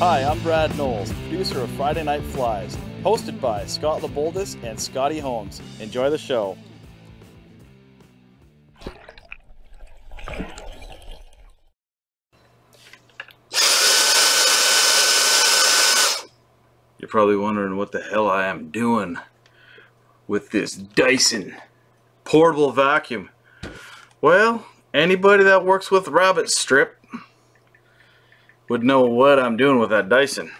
Hi, I'm Brad Knowles, producer of Friday Night Flies, hosted by Scott LeBoldus and Scotty Holmes. Enjoy the show. You're probably wondering what the hell I am doing with this Dyson portable vacuum. Well, anybody that works with rabbit strip would know what I'm doing with that Dyson.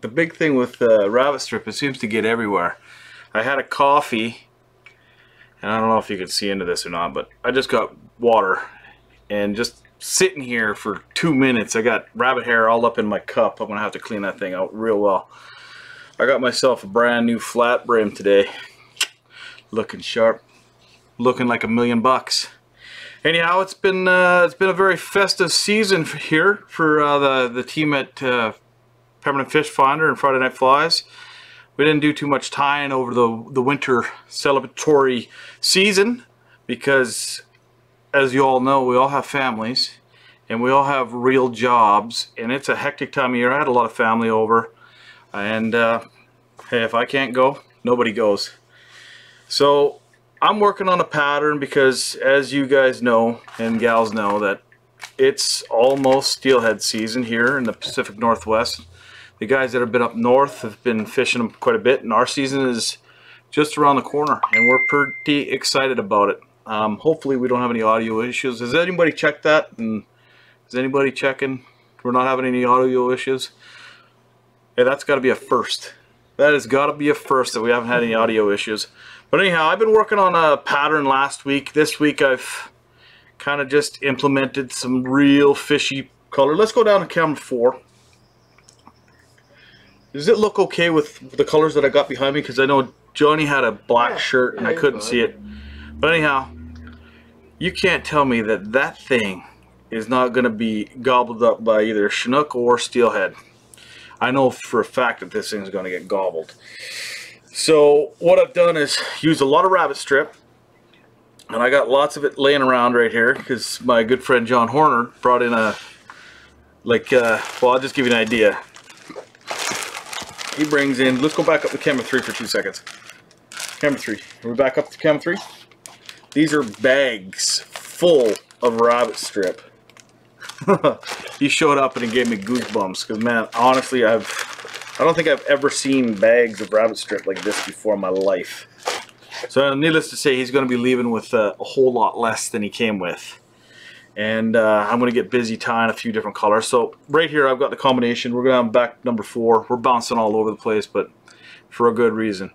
The big thing with uh, rabbit strip, it seems to get everywhere. I had a coffee, and I don't know if you can see into this or not, but I just got water, and just sitting here for two minutes, I got rabbit hair all up in my cup. I'm gonna have to clean that thing out real well. I got myself a brand new flat brim today. Looking sharp. Looking like a million bucks. Anyhow, it's been uh, it's been a very festive season for here for uh, the the team at uh, Pemberton Fish Finder and Friday Night Flies. We didn't do too much tying over the the winter celebratory season because, as you all know, we all have families and we all have real jobs, and it's a hectic time of year. I had a lot of family over. And uh, hey, if I can't go, nobody goes. So I'm working on a pattern because as you guys know and gals know that it's almost steelhead season here in the Pacific Northwest. The guys that have been up north have been fishing them quite a bit and our season is just around the corner and we're pretty excited about it. Um, hopefully we don't have any audio issues. Has anybody checked that? And is anybody checking? We're not having any audio issues. Hey, that's got to be a first. That has got to be a first that we haven't had any audio issues. But anyhow, I've been working on a pattern last week. This week I've kind of just implemented some real fishy color. Let's go down to camera four. Does it look okay with the colors that I got behind me? Because I know Johnny had a black shirt and I couldn't see it. But anyhow, you can't tell me that that thing is not going to be gobbled up by either Chinook or Steelhead. I know for a fact that this thing's going to get gobbled. So what I've done is use a lot of rabbit strip. And I got lots of it laying around right here because my good friend John Horner brought in a, like, uh, well, I'll just give you an idea. He brings in, let's go back up to camera three for two seconds. Camera three. Are we back up to camera three? These are bags full of rabbit strip. he showed up and it gave me goosebumps because man honestly I've I don't think I've ever seen bags of rabbit strip like this before in my life. So needless to say he's going to be leaving with a, a, whole lot less than he came with. And uh, I'm going to get busy tying a few different colors. So right here I've got the combination. We're going back number four. We're bouncing all over the place but for a good reason.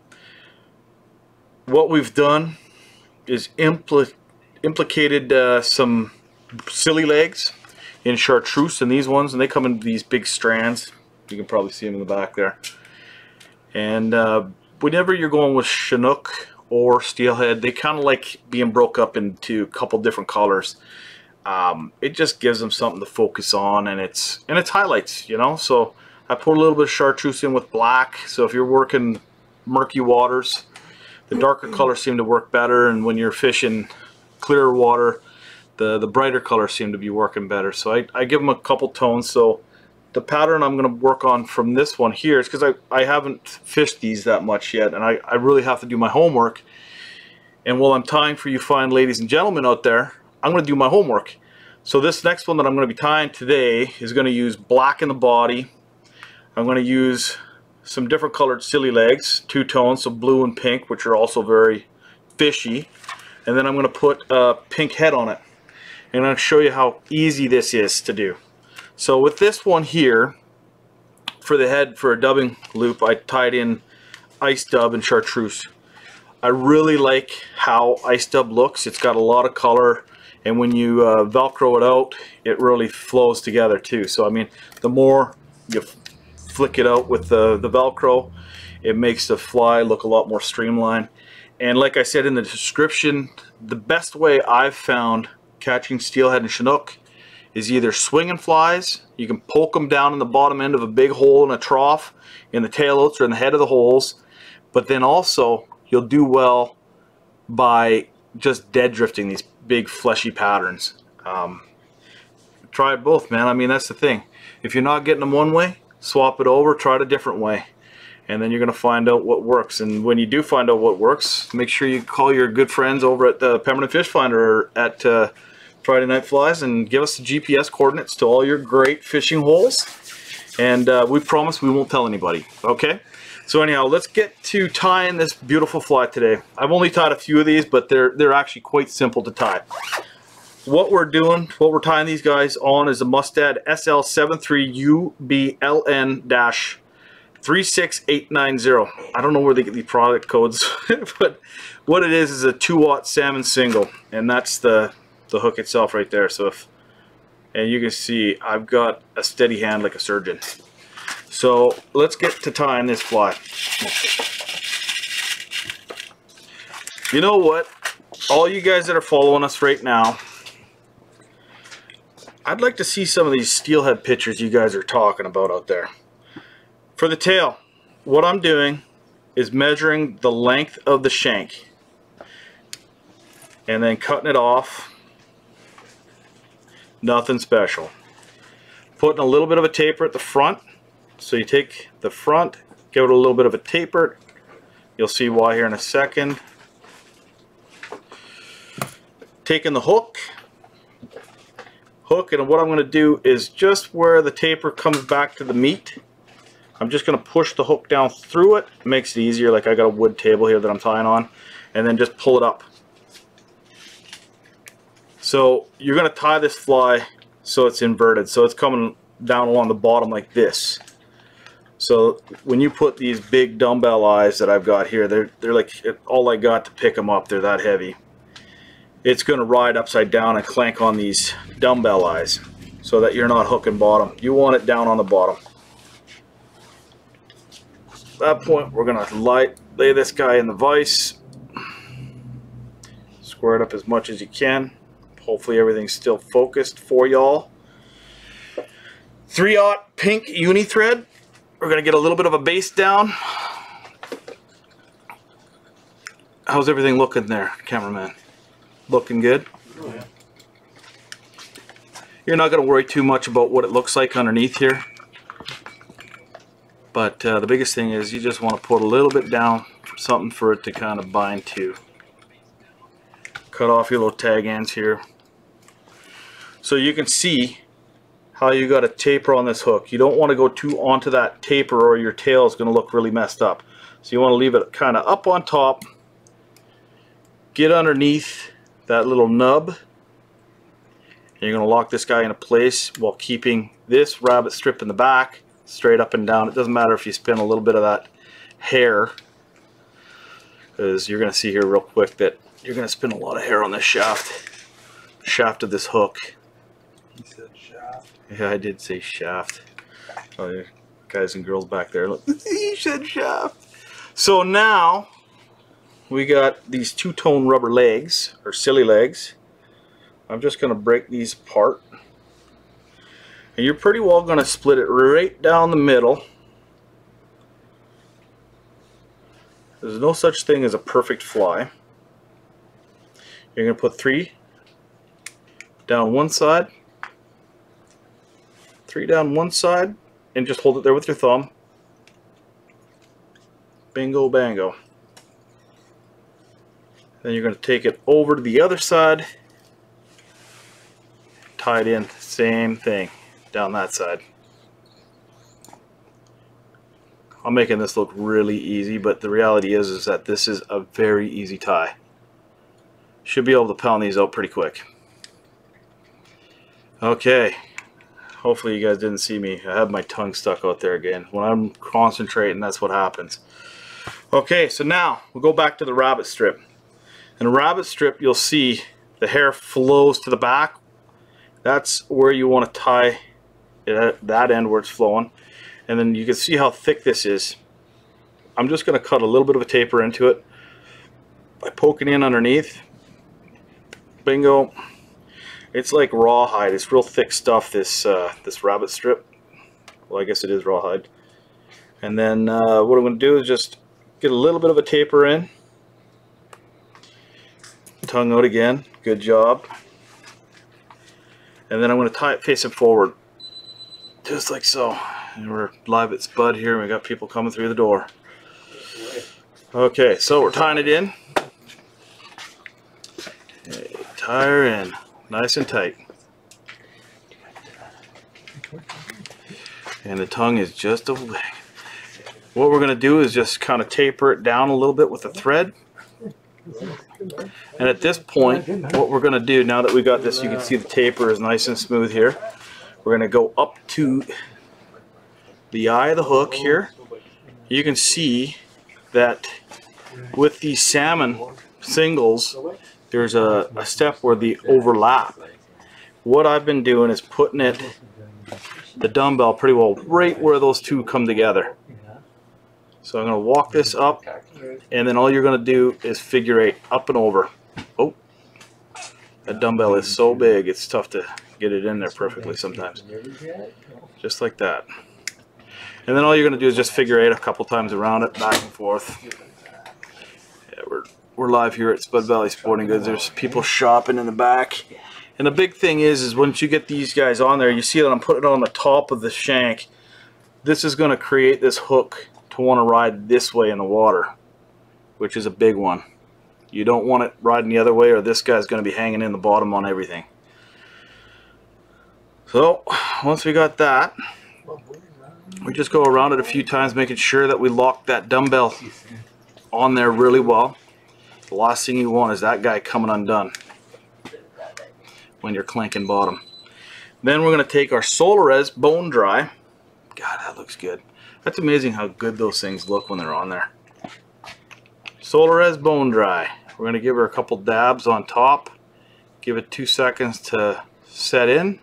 What we've done is impl implicated uh, some silly legs in chartreuse and these ones and they come in these big strands you can probably see them in the back there. And uh, whenever you're going with Chinook or steelhead they kind of like being broke up into a couple different colors. Um, it just gives them something to focus on and it's and it's highlights you know? So I put a little bit of chartreuse in with black. So if you're working murky waters the darker colors seem to work better. And when you're fishing clearer water the, the brighter colors seem to be working better. So I, I give them a couple tones. So the pattern I'm going to work on from this one here is because I, I haven't fished these that much yet and I, I really have to do my homework. And while I'm tying for you fine ladies and gentlemen out there, I'm going to do my homework. So this next one that I'm going to be tying today is going to use black in the body. I'm going to use some different colored silly legs, two tones, so blue and pink, which are also very fishy. And then I'm going to put a pink head on it and I'll show you how easy this is to do. So with this one here, for the head for a dubbing loop, I tied in ice dub and chartreuse. I really like how ice dub looks. It's got a lot of color and when you uh, velcro it out, it really flows together too. So I mean, the more you flick it out with the, the velcro, it makes the fly look a lot more streamlined. And like I said in the description, the best way I've found catching steelhead and chinook is either swinging flies, you can poke them down in the bottom end of a big hole in a trough in the tailouts or in the head of the holes, but then also you'll do well by just dead drifting these big fleshy patterns. Um, try both, man. I mean, that's the thing. If you're not getting them one way, swap it over, try it a different way. And then you're going to find out what works. And when you do find out what works, make sure you call your good friends over at the Pemberton Fish Finder at uh, Friday Night Flies and give us the GPS coordinates to all your great fishing holes. And uh, we promise we won't tell anybody, okay? So anyhow, let's get to tying this beautiful fly today. I've only tied a few of these, but they're, they're actually quite simple to tie. What we're doing, what we're tying these guys on is a Mustad SL73UBLN-36890. I don't know where they get the product codes, but what it is is a 2 watt salmon single, and that's the, the hook itself right there. So if, and you can see I've got a steady hand like a surgeon. So let's get to tying this fly. You know what? All you guys that are following us right now, I'd like to see some of these steelhead pictures you guys are talking about out there. For the tail, what I'm doing is measuring the length of the shank and then cutting it off. Nothing special. Putting a little bit of a taper at the front so you take the front, give it a little bit of a taper. You'll see why here in a second. Taking the hook, hook, and what I'm going to do is just where the taper comes back to the meat, I'm just going to push the hook down through it. it. Makes it easier, like I got a wood table here that I'm tying on, and then just pull it up. So you're going to tie this fly so it's inverted, so it's coming down along the bottom like this. So when you put these big dumbbell eyes that I've got here, they're, they're like all I got to pick them up. They're that heavy. It's going to ride upside down and clank on these dumbbell eyes so that you're not hooking bottom. You want it down on the bottom. At that point, we're going to light lay this guy in the vise. Square it up as much as you can. Hopefully everything's still focused for y'all. 3-aught pink uni thread we're going to get a little bit of a base down. How's everything looking there, cameraman? Looking good? Yeah. You're not going to worry too much about what it looks like underneath here. But uh, the biggest thing is you just want to put a little bit down, something for it to kind of bind to. Cut off your little tag ends here. So you can see how you got a taper on this hook. You don't want to go too onto that taper or your tail is going to look really messed up. So you want to leave it kind of up on top, get underneath that little nub, and you're going to lock this guy into place while keeping this rabbit strip in the back straight up and down. It doesn't matter if you spin a little bit of that hair because you're going to see here real quick that you're going to spin a lot of hair on this shaft, shaft of this hook. Yeah, I did say shaft. Oh, yeah. Guys and girls back there, look, he said shaft. So now, we got these two-tone rubber legs, or silly legs. I'm just going to break these apart. And you're pretty well going to split it right down the middle. There's no such thing as a perfect fly. You're going to put three down one side three down one side and just hold it there with your thumb. Bingo bango. Then you're going to take it over to the other side, tie it in, same thing, down that side. I'm making this look really easy, but the reality is, is that this is a very easy tie. Should be able to pound these out pretty quick. Okay, Hopefully you guys didn't see me. I have my tongue stuck out there again. When I'm concentrating, that's what happens. Okay, so now we'll go back to the rabbit strip. In a rabbit strip, you'll see the hair flows to the back. That's where you want to tie it at that end where it's flowing. And then you can see how thick this is. I'm just going to cut a little bit of a taper into it by poking in underneath. Bingo. It's like rawhide. It's real thick stuff, this uh, this rabbit strip. Well, I guess it is rawhide. And then uh, what I'm going to do is just get a little bit of a taper in. Tongue out again. Good job. And then I'm going to tie it facing forward. Just like so. And we're live at Spud here we got people coming through the door. Okay, so we're tying it in. Okay, tie in nice and tight. And the tongue is just a what we're going to do is just kind of taper it down a little bit with the thread. And at this point, what we're going to do, now that we got this, you can see the taper is nice and smooth here. We're going to go up to the eye of the hook here. You can see that with these salmon singles, there's a, a step where the overlap. What I've been doing is putting it, the dumbbell pretty well right where those two come together. So I'm going to walk this up, and then all you're going to do is figure eight up and over. Oh, that dumbbell is so big, it's tough to get it in there perfectly sometimes. Just like that. And then all you're going to do is just figure eight a couple times around it, back and forth. Yeah, we're, we're live here at Spud Valley Sporting Goods. There's people shopping in the back. And the big thing is, is once you get these guys on there, you see that I'm putting it on the top of the shank. This is going to create this hook to want to ride this way in the water, which is a big one. You don't want it riding the other way or this guy's going to be hanging in the bottom on everything. So, once we got that, we just go around it a few times making sure that we lock that dumbbell on there really well. The last thing you want is that guy coming undone when you're clanking bottom. Then we're going to take our Solarez Bone Dry. God, that looks good. That's amazing how good those things look when they're on there. Solarez Bone Dry. We're going to give her a couple dabs on top. Give it two seconds to set in.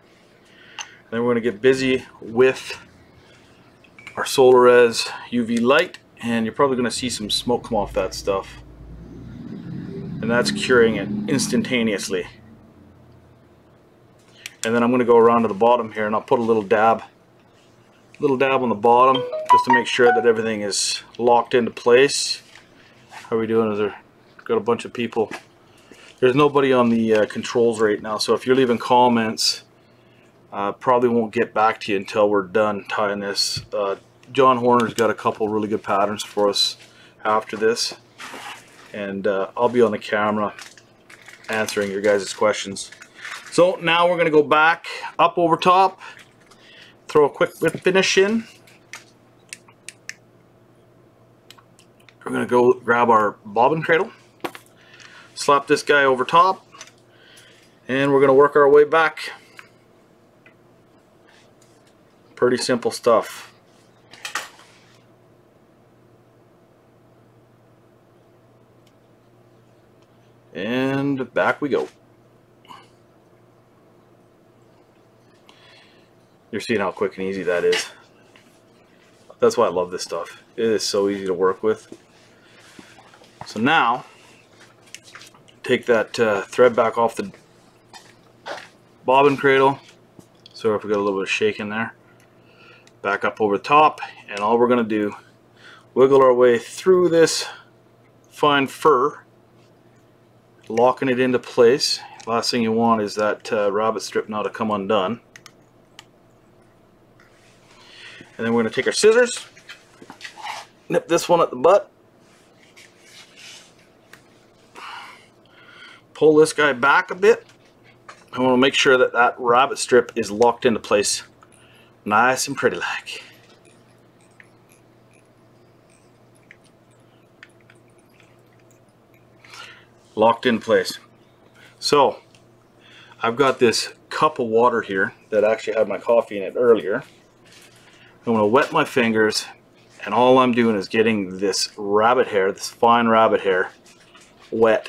Then we're going to get busy with our Solarez UV light. And you're probably going to see some smoke come off that stuff. And that's curing it instantaneously. And then I'm going to go around to the bottom here and I'll put a little dab little dab on the bottom just to make sure that everything is locked into place. How are we doing? Is there got a bunch of people? There's nobody on the uh, controls right now, so if you're leaving comments, uh, probably won't get back to you until we're done tying this. Uh, John Horner's got a couple really good patterns for us after this, and uh, I'll be on the camera answering your guys' questions. So now we're going to go back up over top throw a quick finish in. We're going to go grab our bobbin cradle, slap this guy over top, and we're going to work our way back. Pretty simple stuff. Back we go. You're seeing how quick and easy that is. That's why I love this stuff. It is so easy to work with. So now, take that uh, thread back off the bobbin cradle. So if we got a little bit of shake in there. Back up over the top, and all we're going to do, wiggle our way through this fine fur, locking it into place. Last thing you want is that uh, rabbit strip now to come undone. And then we're going to take our scissors, nip this one at the butt, pull this guy back a bit. I want to make sure that that rabbit strip is locked into place nice and pretty like. Locked in place. So, I've got this cup of water here that actually had my coffee in it earlier. I'm to wet my fingers and all I'm doing is getting this rabbit hair, this fine rabbit hair, wet.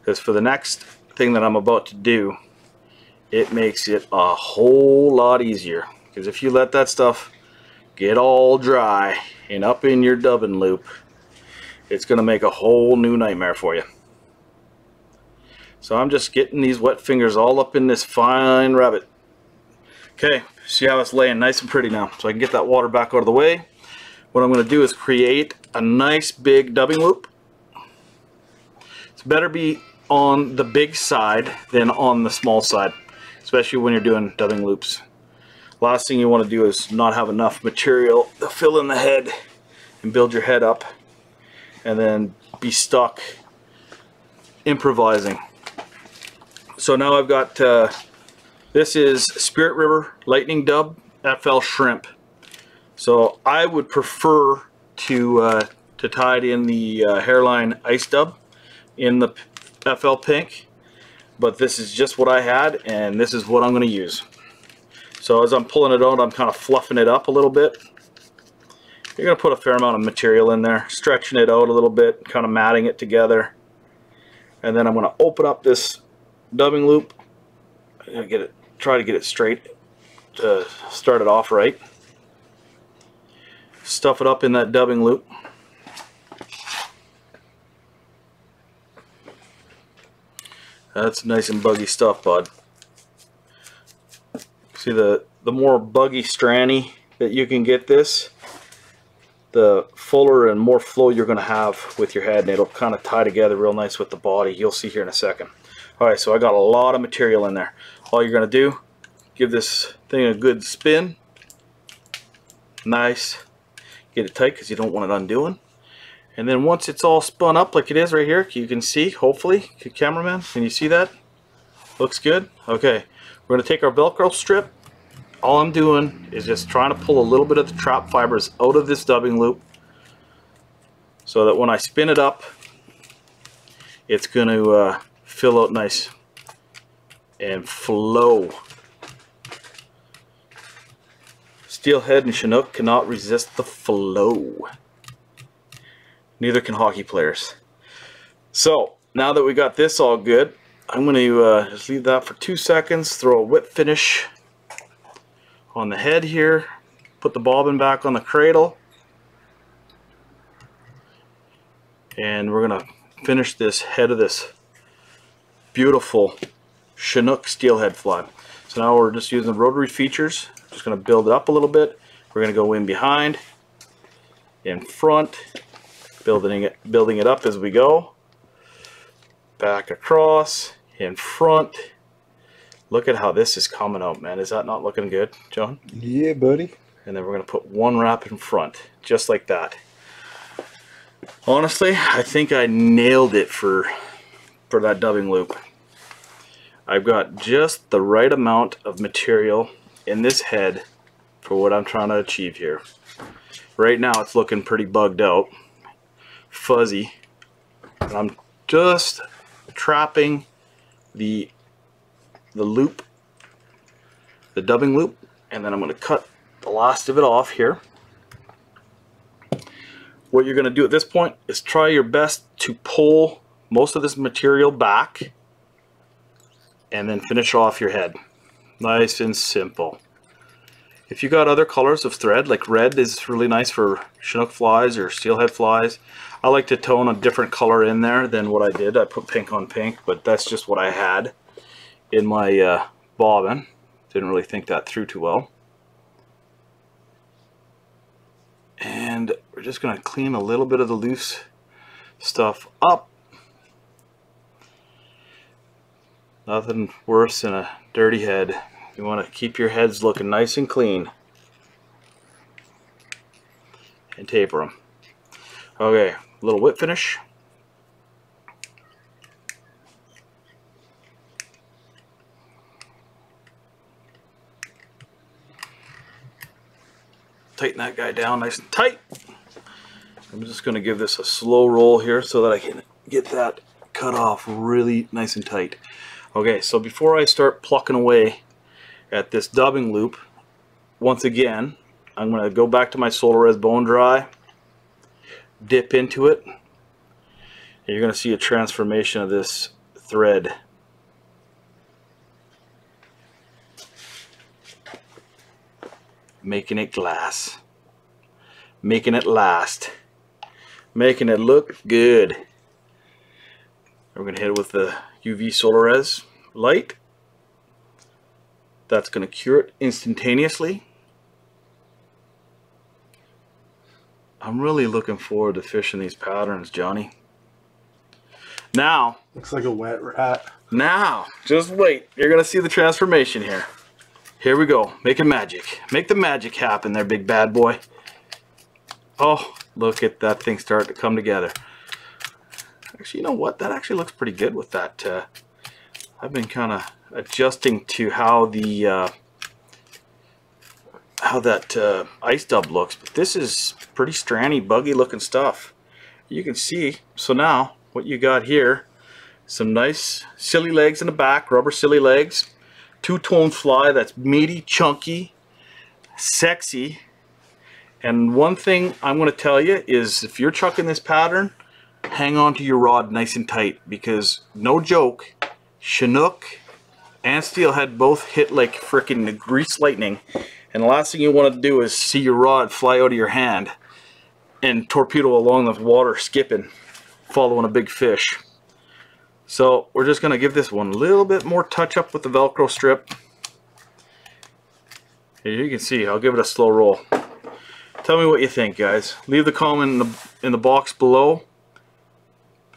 Because for the next thing that I'm about to do, it makes it a whole lot easier. Because if you let that stuff get all dry and up in your dubbing loop, it's going to make a whole new nightmare for you. So I'm just getting these wet fingers all up in this fine rabbit. Okay, See how it's laying nice and pretty now. So I can get that water back out of the way. What I'm going to do is create a nice big dubbing loop. It's better be on the big side than on the small side, especially when you're doing dubbing loops. Last thing you want to do is not have enough material to fill in the head and build your head up and then be stuck improvising. So now I've got, uh, this is Spirit River Lightning Dub FL Shrimp. So I would prefer to, uh, to tie it in the uh, Hairline Ice Dub in the FL Pink. But this is just what I had and this is what I'm going to use. So as I'm pulling it out, I'm kind of fluffing it up a little bit. You're going to put a fair amount of material in there, stretching it out a little bit, kind of matting it together. And then I'm going to open up this dubbing loop. get it, try to get it straight to start it off right. Stuff it up in that dubbing loop. That's nice and buggy stuff, bud. See the the more buggy strandy that you can get this, the fuller and more flow you're going to have with your head and it'll kind of tie together real nice with the body. You'll see here in a second. Alright, so I got a lot of material in there. All you're going to do, give this thing a good spin. Nice. Get it tight because you don't want it undoing. And then once it's all spun up like it is right here, you can see, hopefully, good cameraman, can you see that? Looks good? Okay, we're going to take our Velcro strip. All I'm doing is just trying to pull a little bit of the trap fibers out of this dubbing loop so that when I spin it up, it's going to uh, fill out nice and flow. Steelhead and Chinook cannot resist the flow. Neither can hockey players. So, now that we got this all good, I'm going to uh, just leave that for two seconds, throw a whip finish on the head here, put the bobbin back on the cradle, and we're going to finish this head of this beautiful Chinook steelhead fly. So now we're just using the rotary features, just going to build it up a little bit. We're going to go in behind, in front, building it building it up as we go. Back across in front. Look at how this is coming out man. Is that not looking good John? Yeah buddy. And then we're gonna put one wrap in front just like that. Honestly I think I nailed it for for that dubbing loop I've got just the right amount of material in this head for what I'm trying to achieve here right now it's looking pretty bugged out fuzzy. And I'm just trapping the the loop, the dubbing loop, and then I'm going to cut the last of it off here. What you're going to do at this point is try your best to pull most of this material back and then finish off your head. Nice and simple. If you got other colors of thread, like red is really nice for Chinook flies or steelhead flies. I like to tone a different color in there than what I did. I put pink on pink, but that's just what I had in my uh, bobbin. Didn't really think that through too well. And we're just going to clean a little bit of the loose stuff up. Nothing worse than a dirty head. You want to keep your heads looking nice and clean. And taper them. Okay, a little whip finish. Tighten that guy down nice and tight. I'm just going to give this a slow roll here so that I can get that cut off really nice and tight. Okay, so before I start plucking away at this dubbing loop, once again, I'm going to go back to my Solarez bone dry, dip into it, and you're going to see a transformation of this thread. Making it glass. Making it last. Making it look good. We're going to hit it with the UV Solarez light that's going to cure it instantaneously. I'm really looking forward to fishing these patterns, Johnny. Now, looks like a wet rat. Now, just wait. You're going to see the transformation here. Here we go. Making magic. Make the magic happen there, big bad boy. Oh, look at that thing start to come together. Actually, you know what? That actually looks pretty good with that. Uh, I've been kind of adjusting to how the uh, how that uh, ice dub looks, but this is pretty strandy, buggy looking stuff. You can see. So now, what you got here, some nice silly legs in the back, rubber silly legs, two-tone fly that's meaty, chunky, sexy. And one thing I'm going to tell you is if you're chucking this pattern, hang on to your rod nice and tight because no joke, Chinook and Steelhead both hit like freaking grease lightning. And the last thing you want to do is see your rod fly out of your hand and torpedo along the water skipping, following a big fish. So we're just going to give this one a little bit more touch up with the Velcro strip. Here you can see, I'll give it a slow roll. Tell me what you think, guys. Leave the comment in the, in the box below.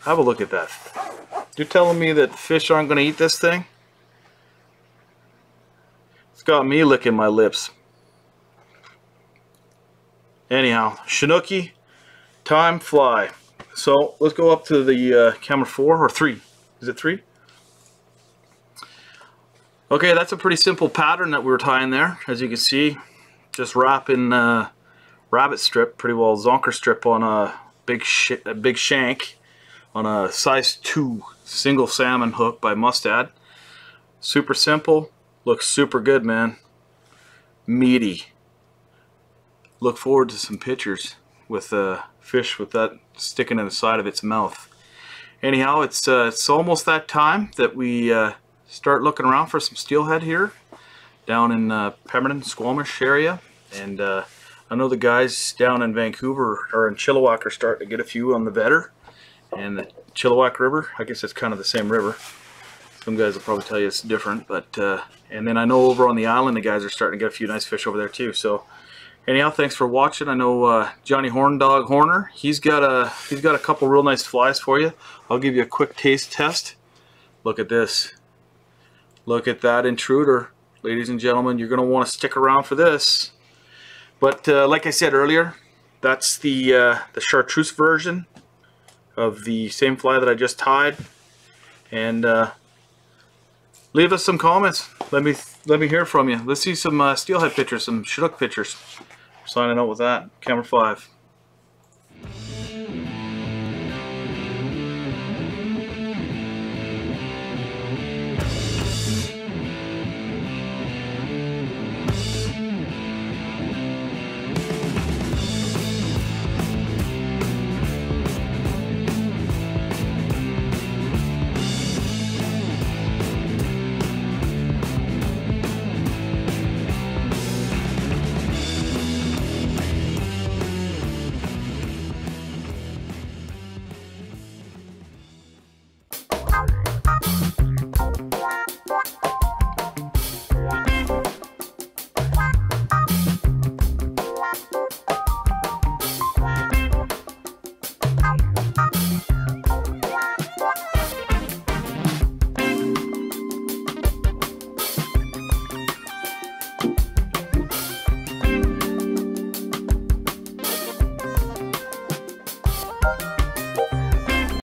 Have a look at that. You're telling me that fish aren't going to eat this thing? It's got me licking my lips. Anyhow, Chinooki, time fly. So let's go up to the uh, camera four or three. Is it three? Okay, that's a pretty simple pattern that we were tying there. As you can see, just wrapping uh, rabbit strip, pretty well zonker strip on a big a big shank on a size 2 single salmon hook by Mustad. Super simple, looks super good man. Meaty look forward to some pictures with a uh, fish with that sticking in the side of its mouth. Anyhow, it's uh, it's almost that time that we uh, start looking around for some steelhead here down in uh, Pemberton, Squamish area. And uh, I know the guys down in Vancouver or in Chilliwack are starting to get a few on the Vedder and the Chilliwack River. I guess it's kind of the same river. Some guys will probably tell you it's different, but uh, and then I know over on the island the guys are starting to get a few nice fish over there too. So anyhow thanks for watching i know uh, johnny horn dog horner he's got a he's got a couple real nice flies for you i'll give you a quick taste test look at this look at that intruder ladies and gentlemen you're going to want to stick around for this but uh, like i said earlier that's the uh, the chartreuse version of the same fly that I just tied. And uh, leave us some comments. Let me let me hear from you. Let's see some uh, steelhead pictures some Chinook pictures. Signing out with that. Camera 5